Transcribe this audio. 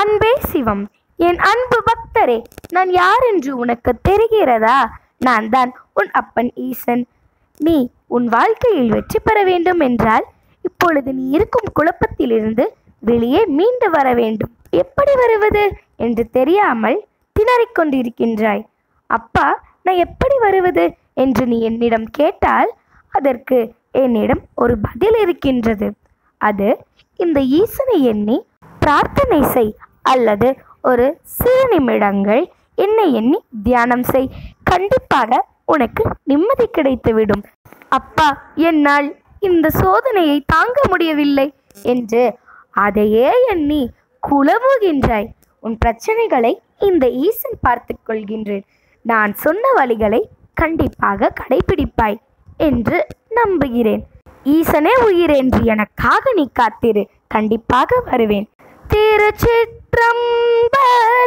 அன்பே சிவம். என் அன்பு பக்தரே நான் யார் என்று உனக்கு தெரிகிறதா? நான் தான் உன் அப்பன் ஈசன். நீ உன் வாழ்க்கையில் வெற்றி பெற வேண்டும் என்றால் இப்பொழுது நீ இருக்கும் குழப்பத்திலிருந்து வெளியே மீண்டு வர வேண்டும். எப்படி வருவது என்று தெரியாமல் திணறிக் கொண்டிருக்கின்றாய். அப்பா நான் எப்படி வருவது என்று நீ என்னிடம் கேட்டால் அதற்கு என்னிடம் ஒரு பதில் இருக்கின்றது. அது இந்த ஈசனை எண்ணி பிரார்த்தனை செய் அல்லது ஒரு சிறு நிமிடங்கள் என்னை எண்ணி தியானம் செய். கண்டிப்பாக உனக்கு நிம்மதி கிடைத்துவிடும். அப்பா என்னால் இந்த சோதனையை தாங்க முடியவில்லை என்று அதையே எண்ணி குழவுகின்றாய் உன் பிரச்சனைகளை இந்த ஈசன் பார்த்து கொள்கின்றேன். நான் சொன்ன வழிகளை கண்டிப்பாக கடைபிடிப்பாய் என்று நம்புகிறேன். ஈசனே உயிர் என்று எனக்காக நீ காத்திரு. கண்டிப்பாக வருவேன். திருச்சிற்றம்பலம்.